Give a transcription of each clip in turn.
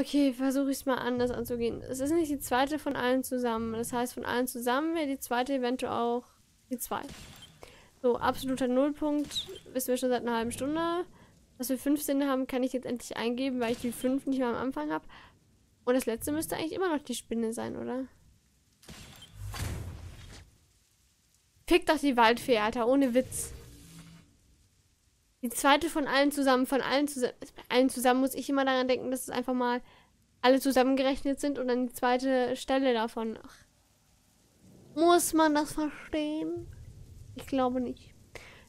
Okay, versuche ich es mal anders anzugehen. Es ist nicht die zweite von allen zusammen. Das heißt, von allen zusammen wäre die zweite eventuell auch die zwei. So, absoluter Nullpunkt. Wissen wir schon seit einer halben Stunde. Dass wir 15 haben, kann ich jetzt endlich eingeben, weil ich die 5 nicht mehr am Anfang habe. Und das letzte müsste eigentlich immer noch die Spinne sein, oder? Fick doch die Waldfee, Alter, ohne Witz. Die zweite von allen zusammen, von allen zusammen, allen zusammen muss ich immer daran denken, dass es einfach mal alle zusammengerechnet sind und dann die zweite Stelle davon. Ach. Muss man das verstehen? Ich glaube nicht.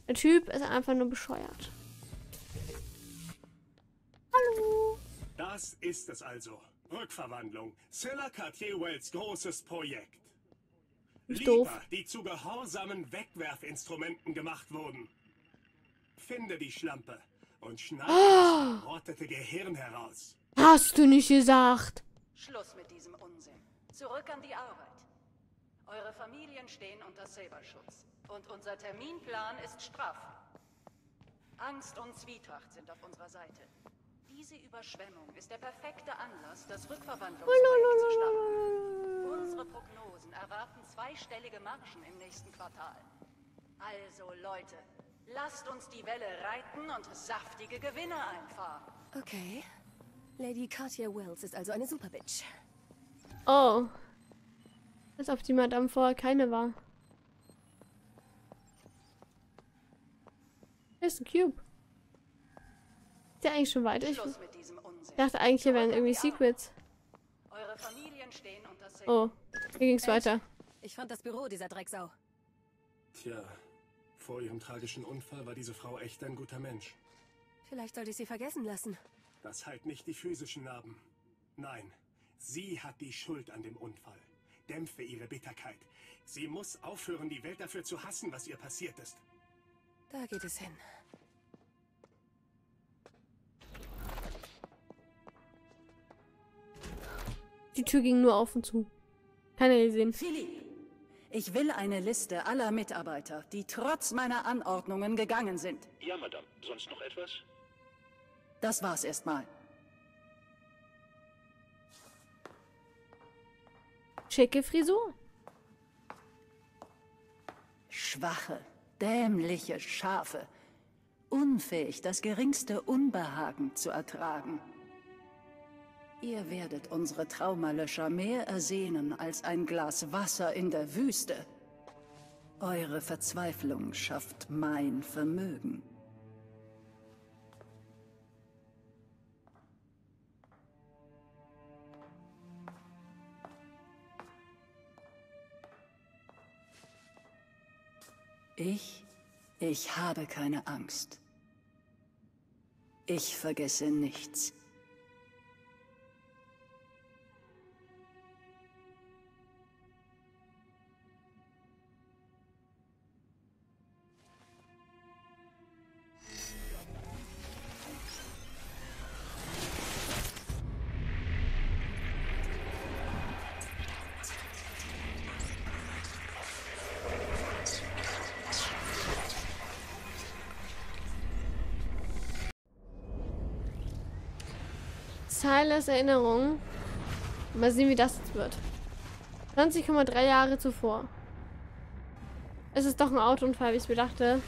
Der Typ ist einfach nur bescheuert. Hallo. Das ist es also. Rückverwandlung. Scylla Cartier Wells großes Projekt. Lieber, die zu gehorsamen Wegwerfinstrumenten gemacht wurden. Finde die Schlampe und schneide das verrottete Gehirn heraus. Hast du nicht gesagt? Schluss mit diesem Unsinn. Zurück an die Arbeit. Eure Familien stehen unter Saberschutz. Und unser Terminplan ist straff. Angst und Zwietracht sind auf unserer Seite. Diese Überschwemmung ist der perfekte Anlass, das Rückverwandlungsprojekt zu starten. Unsere Prognosen erwarten zweistellige Margen im nächsten Quartal. Also Leute, lasst uns die Welle reiten und saftige Gewinne einfahren. Okay. Lady Cartier Wells ist also eine Superbitch. Oh. Als ob die Madame vorher keine war. Hier ist ein Cube. Ist der eigentlich schon weiter? Ich dachte eigentlich, hier wären irgendwie Secrets. Eure Familien stehen unter Saberschutz. Oh, hier ging's weiter. Ich fand das Büro dieser Drecksau. Tja, vor ihrem tragischen Unfall war diese Frau echt ein guter Mensch. Vielleicht sollte ich sie vergessen lassen. Das halt nicht die physischen Narben. Nein, sie hat die Schuld an dem Unfall. Dämpfe ihre Bitterkeit. Sie muss aufhören, die Welt dafür zu hassen, was ihr passiert ist. Da geht es hin. Die Tür ging nur auf und zu. Keiner gesehen. Philipp, ich will eine Liste aller Mitarbeiter, die trotz meiner Anordnungen gegangen sind. Ja, Madame. Sonst noch etwas? Das war's erstmal. Schicke Frisur. Schwache, dämliche Schafe. Unfähig, das geringste Unbehagen zu ertragen. Ihr werdet unsere Traumalöscher mehr ersehnen als ein Glas Wasser in der Wüste. Eure Verzweiflung schafft mein Vermögen. Ich, ich habe keine Angst. Ich vergesse nichts. Silas Erinnerung. Mal sehen, wie das wird. 20,3 Jahre zuvor. Es ist doch ein Autounfall, wie ich mir dachte.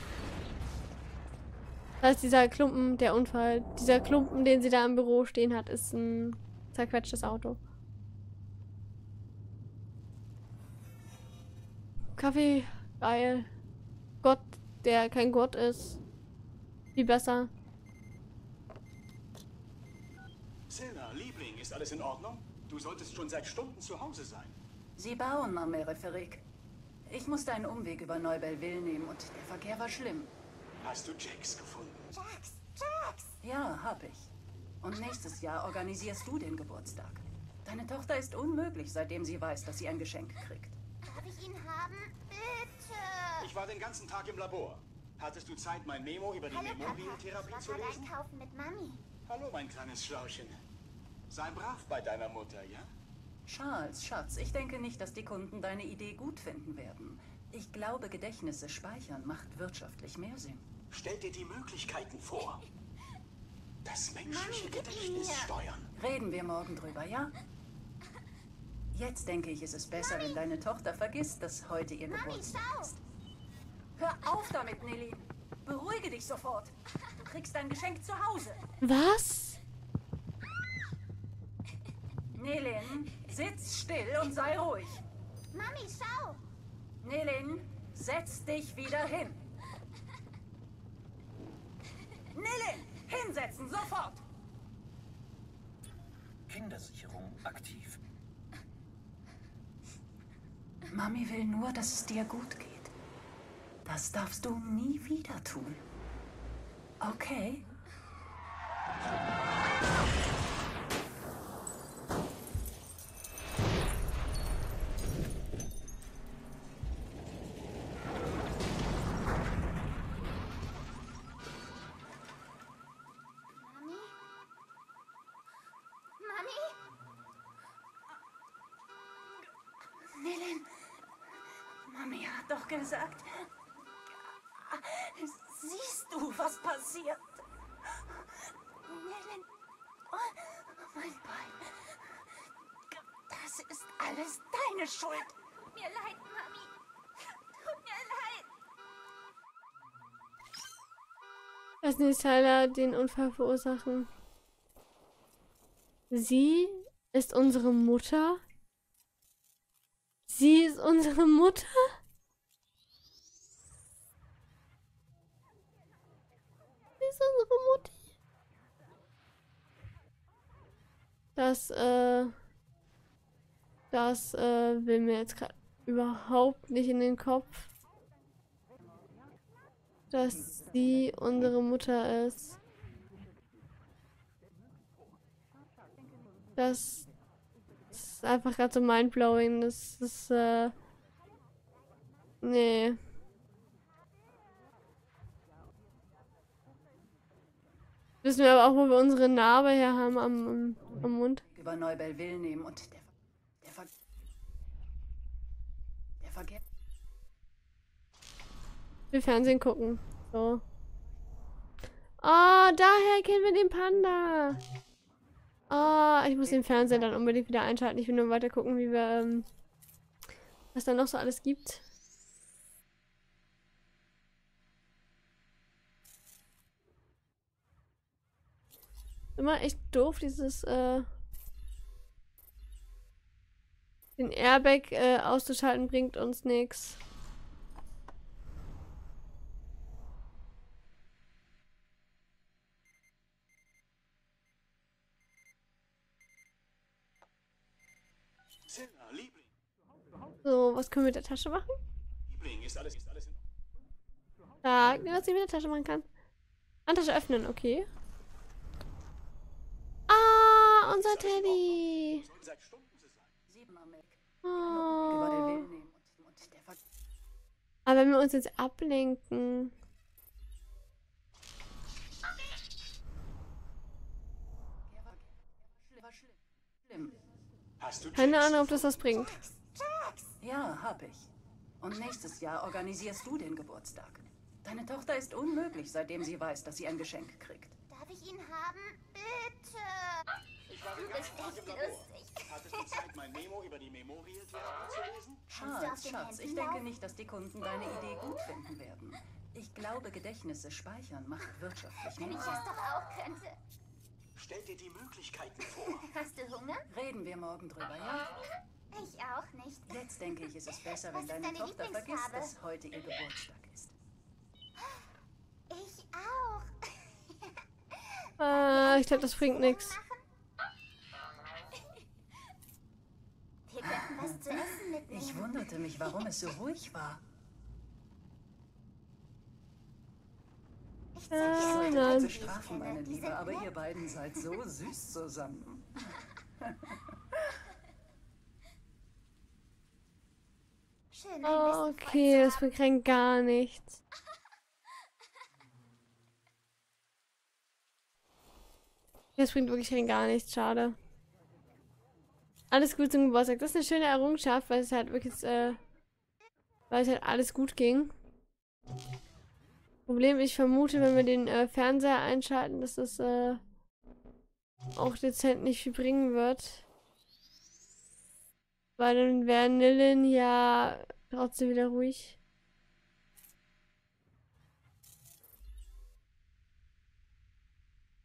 Das heißt, dieser Klumpen, der Unfall, dieser Klumpen, den sie da im Büro stehen hat, ist ein zerquetschtes Auto. Kaffee, geil. Gott, der kein Gott ist. Viel besser. Selna, Liebling, ist alles in Ordnung? Du solltest schon seit Stunden zu Hause sein. Sie bauen, Mamereferik. Ich musste einen Umweg über Neubellville nehmen und der Verkehr war schlimm. Hast du Jax gefunden? Jax, Jax! Ja, hab ich. Und nächstes Jahr organisierst du den Geburtstag. Deine Tochter ist unmöglich, seitdem sie weiß, dass sie ein Geschenk kriegt. Darf ich ihn haben? Bitte! Ich war den ganzen Tag im Labor. Hattest du Zeit, mein Memo über die Hallo Papa, ich Memobiotherapie war zu lesen? einkaufen mit Mami. Hallo, mein kleines Schlauchen. Sei brav bei deiner Mutter, ja? Charles, Schatz, ich denke nicht, dass die Kunden deine Idee gut finden werden. Ich glaube, Gedächtnisse speichern macht wirtschaftlich mehr Sinn. Stell dir die Möglichkeiten vor. Das menschliche Mami, Gedächtnis mir. steuern. Reden wir morgen drüber, ja? Jetzt denke ich, ist es besser, wenn deine Tochter vergisst, dass heute ihr Mami, Geburtstag ist. Hör auf damit, Nelly. Beruhige dich sofort. Du kriegst dein Geschenk zu Hause. Was? Nelin, sitz still und sei ruhig. Mami, schau. Nelin, setz dich wieder hin. Nelin, hinsetzen, sofort. Kindersicherung aktiv. Mami will nur, dass es dir gut geht. Das darfst du nie wieder tun. Okay? Mami? Mami? Hat doch gesagt. Siehst du, was passiert? Nelin, oh, mein Bein. Das ist alles deine Schuld. Mir leid, Mami. Tut mir leid. Lass nicht Tyler den Unfall verursachen. Sie ist unsere Mutter. Sie ist unsere Mutter? Sie ist unsere Mutter. Das, äh, das, äh, will mir jetzt gerade überhaupt nicht in den Kopf dass sie unsere Mutter ist. Das ist einfach gerade so mindblowing. Das ist, äh. Nee. Wissen wir aber auch, wo wir unsere Narbe her haben am, am, Mund. Über Neubelville nehmen und der, Verkehr. Wir Fernsehen gucken. So. Ah, daher kennen wir den Panda. Ah, ich muss den Fernseher dann unbedingt wieder einschalten. Ich will nur weiter gucken, wie wir, ähm, was da noch so alles gibt. Immer echt doof, dieses, äh, den Airbag äh, auszuschalten bringt uns nichts. So, was können wir mit der Tasche machen? Sag mir, was ich mit der Tasche machen kann. Handtasche öffnen, okay. Ah, unser Teddy. Oh. Aber wenn wir uns jetzt ablenken. Hast du Keine Ahnung, ob das was bringt. Ja, hab ich. Und nächstes Jahr organisierst du den Geburtstag. Deine Tochter ist unmöglich, seitdem sie weiß, dass sie ein Geschenk kriegt. Darf ich ihn haben? Bitte. Im Labor. lustig. Hattest du Zeit, mein Memo über die Memorial-Therapie zu lesen? Kannst du auf Schatz, Schatz, ich denke nicht, dass die Kunden deine Idee gut finden werden. Ich glaube, Gedächtnisse speichern macht wirtschaftlich Wenn ich das Sinn. doch auch könnte. Stell dir die Möglichkeiten vor. Hast du Hunger? Reden wir morgen drüber, ja? Ich auch nicht. Jetzt denke ich, ist es besser, wenn ist deine deine Tochter vergisst, dass heute ihr Geburtstag ist. Ich auch. Ah, ich glaube, das bringt nichts. Wir könnten was zu essen mitnehmen. Ich wunderte mich, warum es so ruhig war. Ich Ah, sollte ich bestrafen, kenne. meine Liebe, aber ihr beiden seid so süß zusammen. Oh, okay, das rein gar nichts. Das bringt wirklich gar nichts, schade. Alles gut zum Geburtstag. Das ist eine schöne Errungenschaft, weil es halt wirklich, äh, weil es halt alles gut ging. Problem, ich vermute, wenn wir den äh, Fernseher einschalten, dass das, äh, auch dezent nicht viel bringen wird. Weil dann wäre Nilin ja trotzdem wieder ruhig.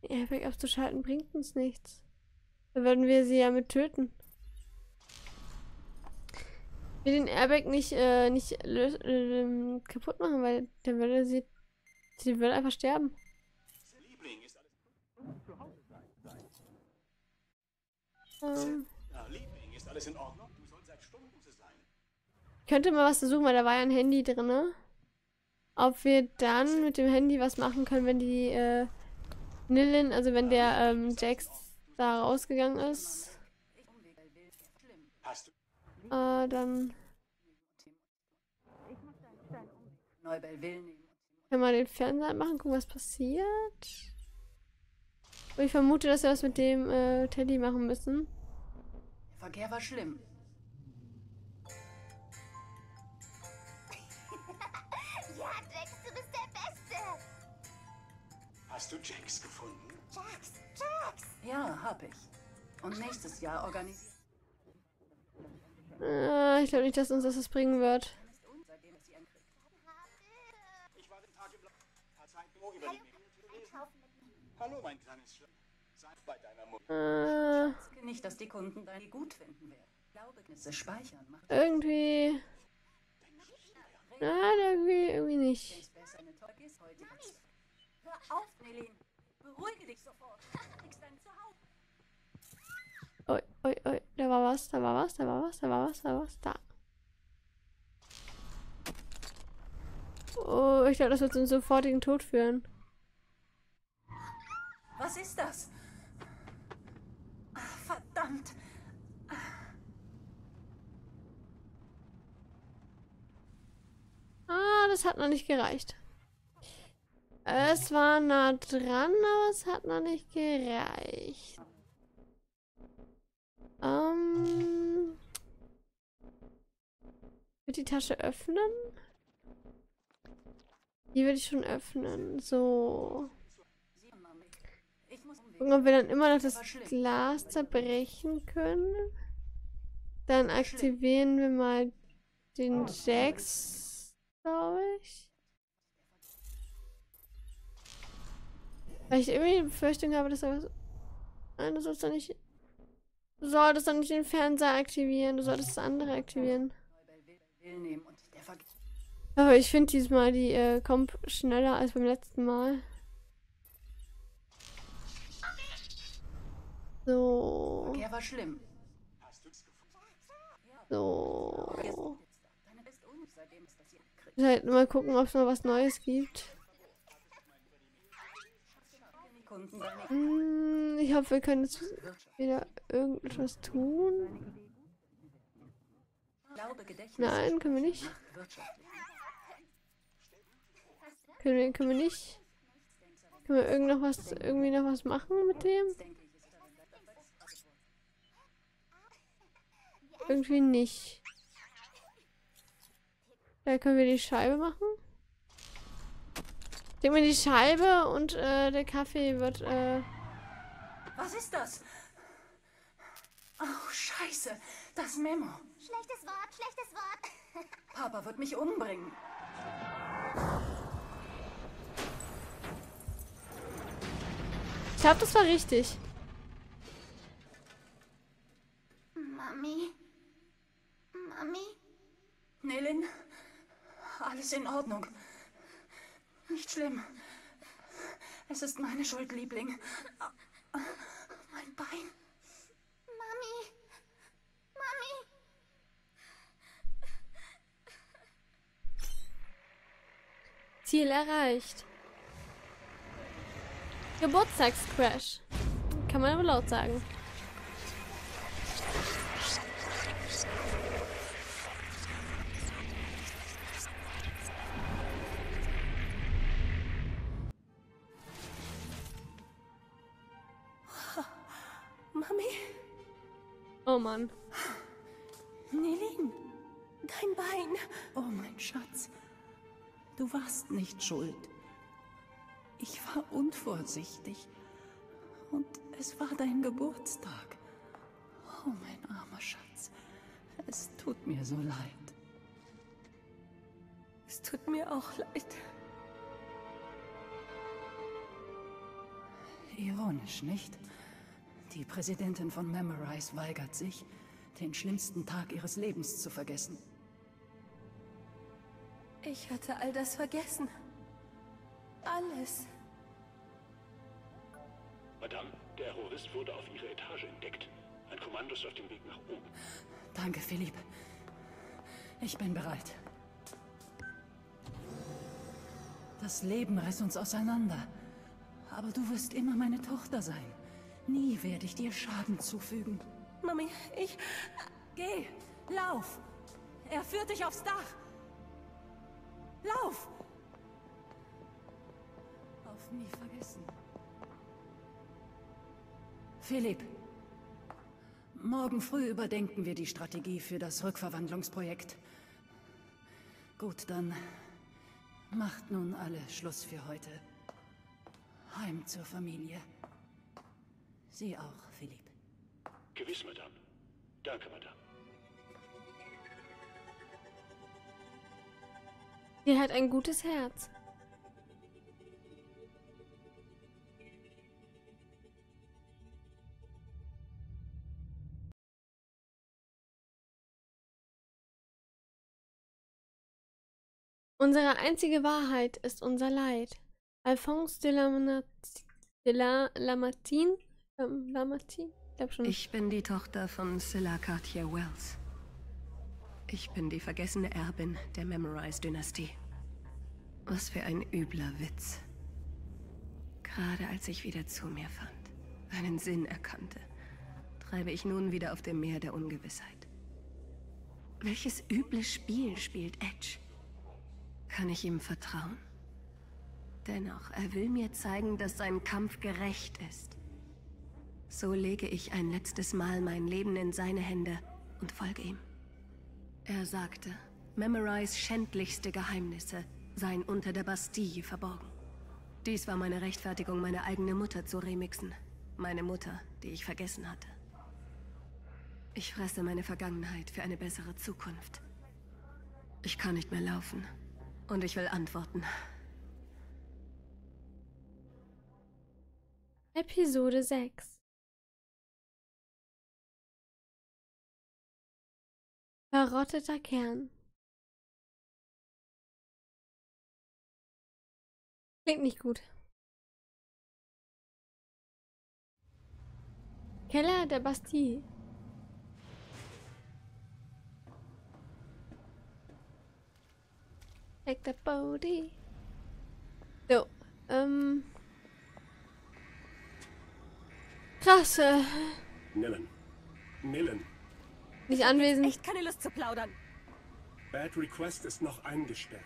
Airbag abzuschalten bringt uns nichts. Dann würden wir sie ja mit töten. Wir den Airbag nicht, äh, nicht ähm, kaputt machen, weil dann würde sie, sie würde einfach sterben. Ähm, könnte mal was versuchen, weil da war ja ein Handy drin. Ob wir dann mit dem Handy was machen können, wenn die äh, Nilin, also wenn der ähm, Jax da rausgegangen ist. Äh, dann können wir den Fernseher machen, gucken, was passiert. Aber ich vermute, dass wir was mit dem äh, Teddy machen müssen. Der Verkehr war schlimm. Ja, Jax, du bist der Beste. Hast du Jax gefunden? Jax, Jax. Ja, hab ich. Und nächstes Jahr organisiert Äh, ich glaube nicht, dass uns das was bringen wird. Hallo, mein kleines Schwein. Sei bei deiner Mutter. Äh, nicht, dass die Kunden deine gut finden werden. Glaubenisse speichern macht irgendwie. Nein, irgendwie, irgendwie nicht. Hör auf, Nelin. Beruhige dich sofort. Du kriegst dein Zuhause. Oi, oi, oi, da war was, da war was, da war was, da war was, da war was, da. Oh, ich glaube, das wird zum sofortigen Tod führen. Was ist das? Ah, verdammt. Ah, das hat noch nicht gereicht. Es war nah dran, aber es hat noch nicht gereicht. Ähm. Wird die Tasche öffnen? Die würde ich schon öffnen. So. Gucken, ob wir dann immer noch das Glas zerbrechen können. Dann aktivieren wir mal den Jax, glaube ich. Weil ich irgendwie die Befürchtung habe, dass er was... Nein, du sollst doch nicht... Du solltest doch nicht den Fernseher aktivieren, du solltest das andere aktivieren. Der. Aber ich finde diesmal, die äh, kommt schneller als beim letzten Mal. So. Verkehr war schlimm. So. Halt mal gucken, ob es noch was Neues gibt. Hm, ich hoffe, wir können jetzt wieder irgendetwas tun. Nein, können wir nicht. Können wir, können wir nicht. Können wir irgend noch was, irgendwie noch was machen mit dem? Irgendwie nicht. Da können wir die Scheibe machen. Ich denke mal, die Scheibe und äh, der Kaffee wird, äh, Was ist das? Oh, Scheiße. Das Memo. Schlechtes Wort, schlechtes Wort. Papa wird mich umbringen. Ich glaube, das war richtig. Mami. Mami. Nelin, alles in Ordnung. Nicht schlimm. Es ist meine Schuld, Liebling. Mein Bein. Mami. Mami. Ziel erreicht. Geburtstagscrash. Kann man aber laut sagen. Oh Mann. Nelin, dein Bein. Oh, mein Schatz. Du warst nicht schuld. Ich war unvorsichtig. Und Es war dein Geburtstag. Oh, mein armer Schatz. Es tut mir so leid. Es tut mir auch leid. Ironisch, nicht? Die Präsidentin von Memorize weigert sich, den schlimmsten Tag ihres Lebens zu vergessen. Ich hatte all das vergessen. Alles. Madame, der Terrorist wurde auf Ihrer Etage entdeckt. Ein Kommando ist auf dem Weg nach oben. Danke, Philipp. Ich bin bereit. Das Leben reißt uns auseinander. Aber du wirst immer meine Tochter sein. Nie werde ich dir Schaden zufügen. Mami, ich... Geh! Lauf! Er führt dich aufs Dach! Lauf! Auf nie vergessen. Philipp, morgen früh überdenken wir die Strategie für das Rückverwandlungsprojekt. Gut, dann macht nun alle Schluss für heute. Heim zur Familie. Sie auch, Philipp. Gewiss, Madame. Danke, Madame. Er hat ein gutes Herz. Unsere einzige Wahrheit ist unser Leid. Alphonse de Lamartine. Ähm, Lamartine? Ich. Ich bin die Tochter von Scylla Cartier Wells. Ich bin die vergessene Erbin der Memorize-Dynastie. Was für ein übler Witz. Gerade als ich wieder zu mir fand, einen Sinn erkannte, treibe ich nun wieder auf dem Meer der Ungewissheit. Welches üble Spiel spielt Edge? Kann ich ihm vertrauen? Dennoch, er will mir zeigen, dass sein Kampf gerecht ist. So lege ich ein letztes Mal mein Leben in seine Hände und folge ihm. Er sagte, Memorize schändlichste Geheimnisse seien unter der Bastille verborgen. Dies war meine Rechtfertigung, meine eigene Mutter zu remixen. Meine Mutter, die ich vergessen hatte. Ich fresse meine Vergangenheit für eine bessere Zukunft. Ich kann nicht mehr laufen. Und ich will antworten. Episode 6 Verrotteter Kern Klingt nicht gut. Keller der Bastille. Take the body. So, ähm. Krasse. Nillen. Nillen. Nicht anwesend. Echt keine Lust zu plaudern. Bad Request ist noch eingesperrt.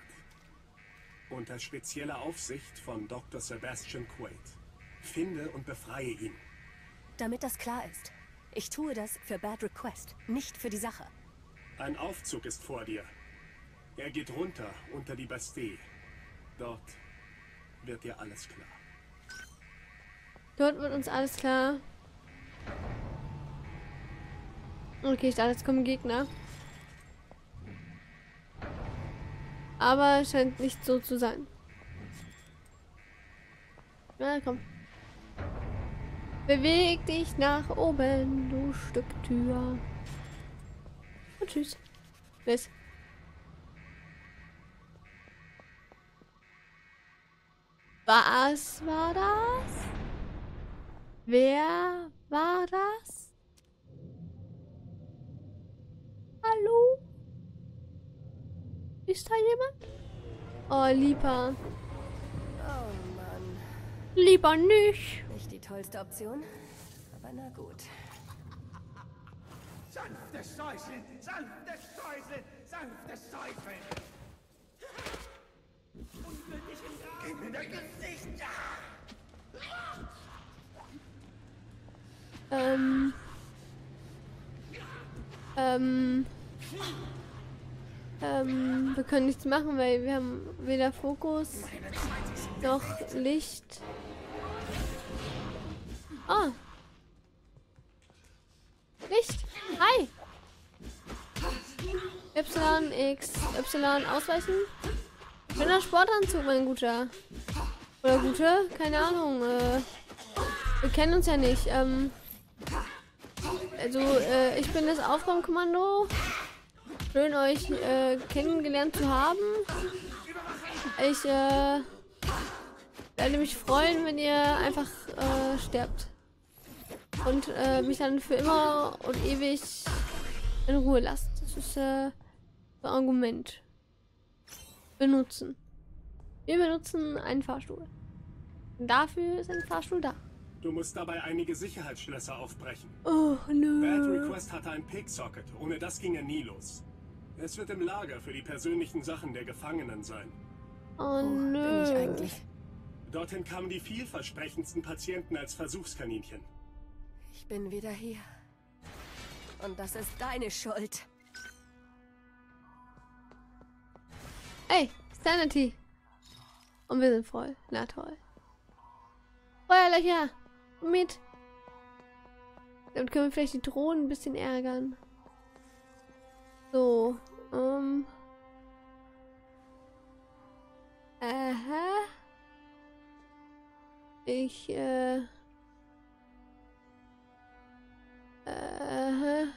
Unter spezieller Aufsicht von Dr. Sebastian Quaid. Finde und befreie ihn. Damit das klar ist. Ich tue das für Bad Request, nicht für die Sache. Ein Aufzug ist vor dir. Er geht runter unter die Bastille. Dort wird dir alles klar. Dort wird uns alles klar. Okay, ich dachte, jetzt kommen Gegner. Aber es scheint nicht so zu sein. Na komm. Beweg dich nach oben, du Stück Tür. Und tschüss. Bis. Was war das? Wer war das? Hallo? Ist da jemand? Oh, lieber. Oh Mann. Lieber nicht. Nicht die tollste Option, aber na gut. Sanftes Säuseln, sanftes Säuseln, sanftes Säuseln. In Gib mir dein Gesicht! Ähm. Ähm. Ähm, wir können nichts machen, weil wir haben weder Fokus noch Licht. Ah, Licht. Hi. Y, X, Y, ausweichen. Schöner Sportanzug, mein Guter. Oder Gute? Keine Ahnung. Äh, wir kennen uns ja nicht. Ähm, also, äh, ich bin das Aufräumkommando. Schön, euch äh, kennengelernt zu haben. Ich äh, werde mich freuen, wenn ihr einfach äh, sterbt. Und äh, mich dann für immer und ewig in Ruhe lasst. Das ist äh, ein Argument. Benutzen. Wir benutzen einen Fahrstuhl. Und dafür ist ein Fahrstuhl da. Du musst dabei einige Sicherheitsschlösser aufbrechen. Oh, Bad nö. Request hatte ein Pig-Socket. Ohne das ging er nie los. Es wird im Lager für die persönlichen Sachen der Gefangenen sein. Oh, Wo bin ich nö. eigentlich? Dorthin kamen die vielversprechendsten Patienten als Versuchskaninchen. Ich bin wieder hier. Und das ist deine Schuld. Ey, Sanity. Und wir sind voll. Na toll. Feuerlöcher. Mit. Damit können wir vielleicht die Drohnen ein bisschen ärgern. So. Ähm. Aha. Ich, äh. Aha.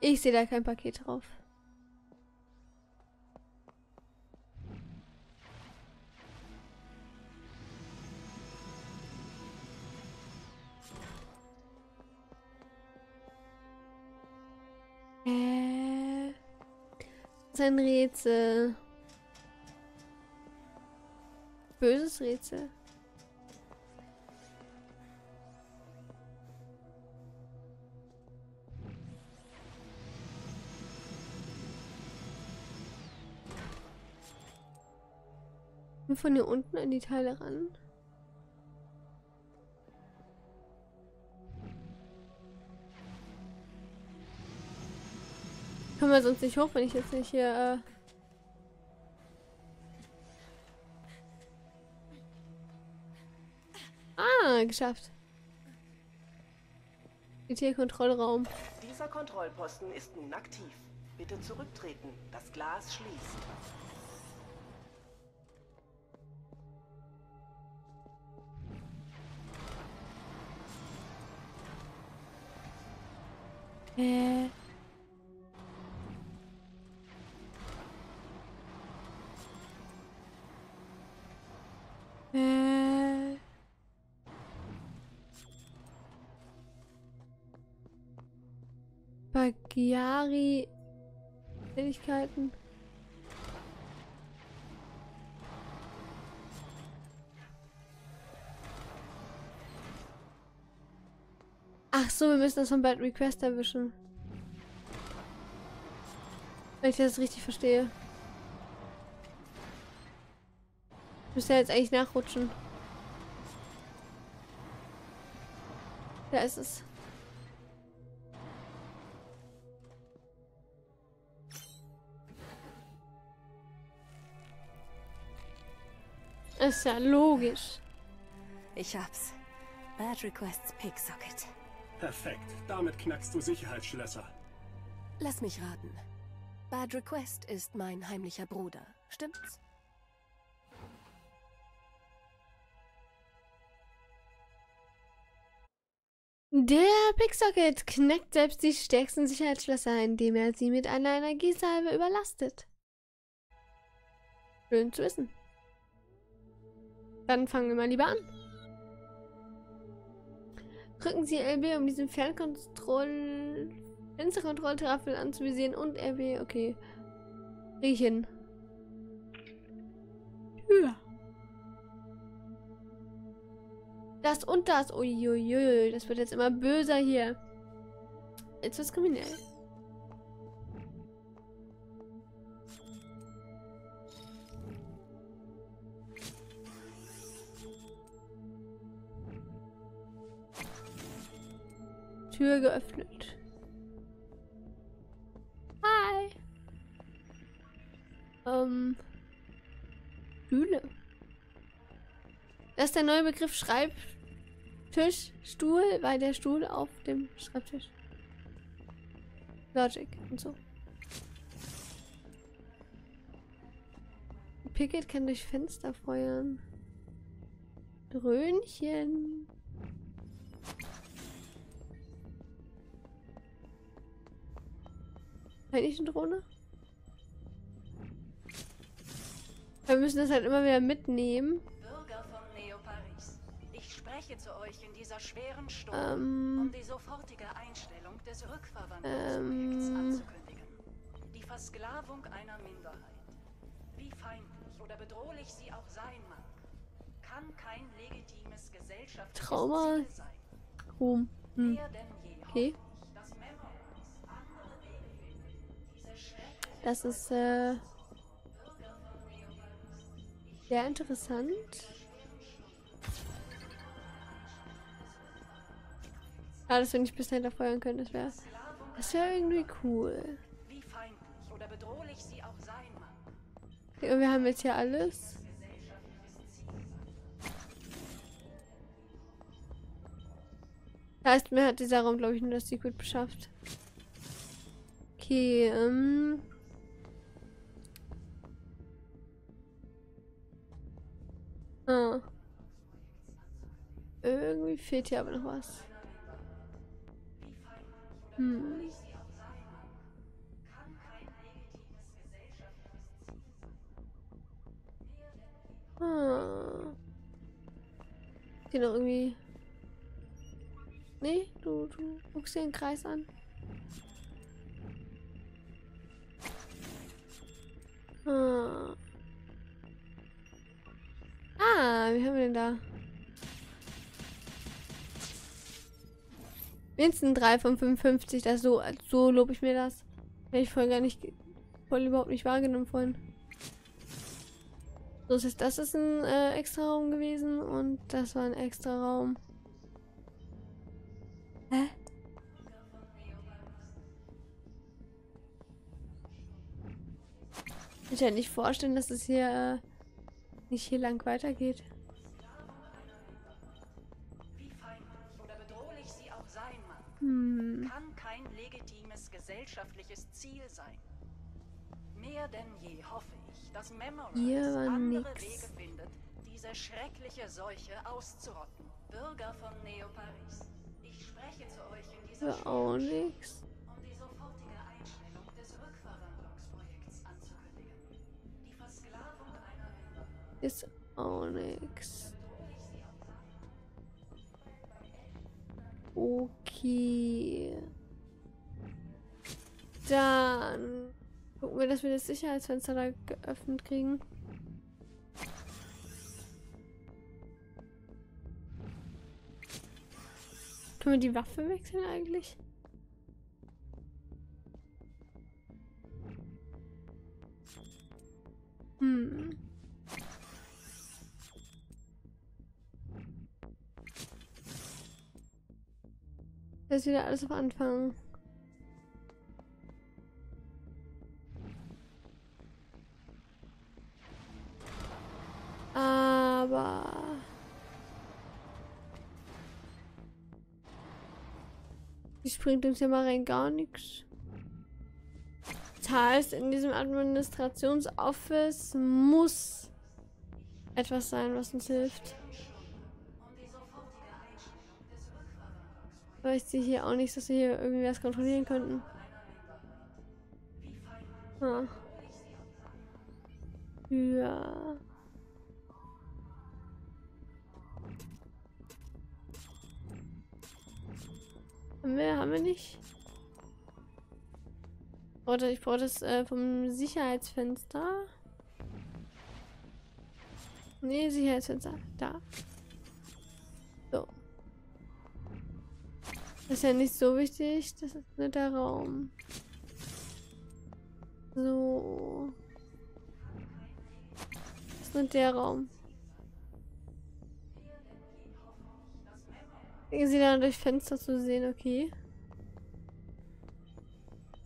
Ich sehe da kein Paket drauf. Äh. Das ist ein Rätsel. Böses Rätsel. Von hier unten an die Teile ran. Wir sonst nicht hoch, wenn ich jetzt nicht hier. Äh ah, geschafft. Tierkontrollraum. Dieser Kontrollposten ist nun aktiv. Bitte zurücktreten. Das Glas schließt. Äh. Bagiari Fähigkeiten. Ach so, wir müssen das von Bad Request erwischen. Wenn ich das richtig verstehe. Ich muss ja jetzt eigentlich nachrutschen. Da ist es. Ist ja logisch. Ich hab's. Bad Requests Pig Socket. Perfekt. Damit knackst du Sicherheitsschlösser. Lass mich raten. Bad Request ist mein heimlicher Bruder. Stimmt's? Der Picksocket knackt selbst die stärksten Sicherheitsschlösser, indem er sie mit einer Energiesalve überlastet. Schön zu wissen. Dann fangen wir mal lieber an. Drücken Sie LB, um diesen Fernkontroll... Fensterkontrolltafel anzuvisieren und RB, okay. Riechen. Ja. Das und das. Uiuiui, das wird jetzt immer böser hier. Jetzt wird's kriminell. Tür geöffnet. Hi. Ähm. Stühle. Das ist der neue Begriff Schreibtisch, Stuhl, weil der Stuhl auf dem Schreibtisch. Logic und so. Picket kann durch Fenster feuern. Dröhnchen. Eigentlich eine Drohne? Wir müssen das halt immer wieder mitnehmen. Bürger von Neo Paris, ich spreche zu euch in dieser schweren Stunde, Ähm. um die sofortige Einstellung des Rückverwandlungsprojekts Ähm. anzukündigen. Die Versklavung einer Minderheit. Wie feindlich oder bedrohlich sie auch sein mag, kann kein legitimes gesellschaftliches Trauma. Ziel sein. Ruhm. Hm. Okay. Das ist äh, sehr interessant. Ja, dass wir nicht bis dahin feuern können, das wäre das wäre irgendwie cool. und wir haben jetzt hier alles. Das heißt, mir hat dieser Raum, glaube ich, nur das Secret beschafft. Okay, ähm. Ah. Irgendwie fehlt hier aber noch was. Hm. Ah. Hier noch irgendwie. Nee, du, du guckst dir den Kreis an. Da? Mindestens 3 von 55, das so, so lobe ich mir das. Hätte ich voll gar nicht, voll überhaupt nicht wahrgenommen vorhin. So, das heißt, das ist ein äh, extra Raum gewesen und das war ein extra Raum. Hä? Ich kann nicht vorstellen, dass es hier äh, nicht hier lang weitergeht. Hm. kann kein legitimes gesellschaftliches Ziel sein. Mehr denn je hoffe ich, dass war andere nix. Wege findet, diese schreckliche Seuche auszurotten. Bürger von Neo Paris, ich spreche zu euch in dieser Hier auch nix. Um die sofortige Einstellung des Rückverwandlungsprojekts anzukündigen. Die Versklavung einer Minderheit. Ist auch nix. Okay. Dann gucken wir, dass wir das Sicherheitsfenster da geöffnet kriegen. Können wir die Waffe wechseln eigentlich? Hm. Ist wieder alles auf Anfang. Aber... Die springt uns ja mal rein gar nichts. Das heißt, in diesem Administrationsoffice muss etwas sein, was uns hilft. Aber ich sehe hier auch nichts, dass wir hier irgendwie was kontrollieren könnten. Ah. Ja. Haben wir, haben wir nicht? Warte, ich brauche das äh, vom Sicherheitsfenster. Nee, Sicherheitsfenster. Da. Das ist ja nicht so wichtig. Das ist nur der Raum. So. Das ist nur der Raum. Kriegen sie dann durch Fenster zu sehen, okay.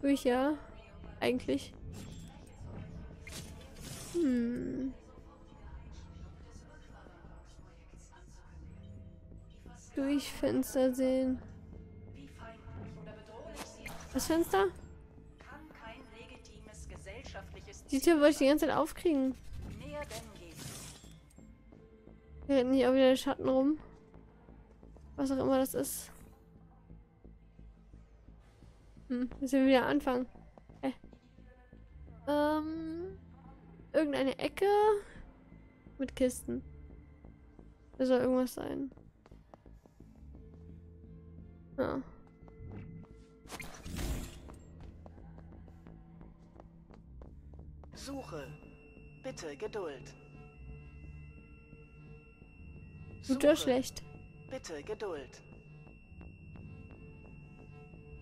Durch ja. Eigentlich. Hm. Durch Fenster sehen. Das Fenster? Die Tür wollte ich die ganze Zeit aufkriegen. Denn je. Hier auch wieder der Schatten rum. Was auch immer das ist. Hm, müssen wir wieder anfangen. Äh. Ähm. Irgendeine Ecke mit Kisten. Da soll irgendwas sein. Ja. Suche. Bitte Geduld. Gut oder Suche. schlecht? Bitte Geduld.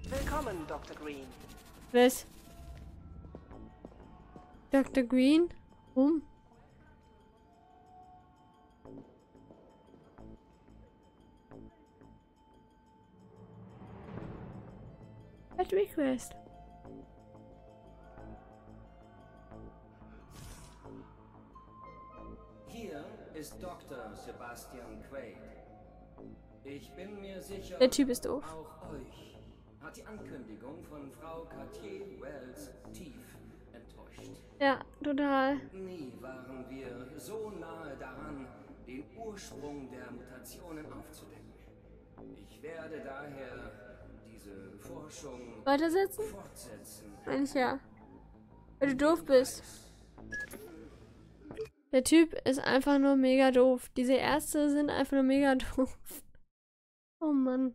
Willkommen, Dr. Green. Was? Dr. Green? At request. Ist Dr. Sebastian Quaid. Ich bin mir sicher, Der Typ ist doof. auch euch hat die Ankündigung von Frau Cartier Wells tief enttäuscht. Ja, total. Nie waren wir so nahe daran, den Ursprung der Mutationen aufzudecken. Ich werde daher diese Forschung Weitersetzen? fortsetzen. Eigentlich ja. Weil du doof bist. Der Typ ist einfach nur mega doof. Diese Ärzte sind einfach nur mega doof. Oh Mann.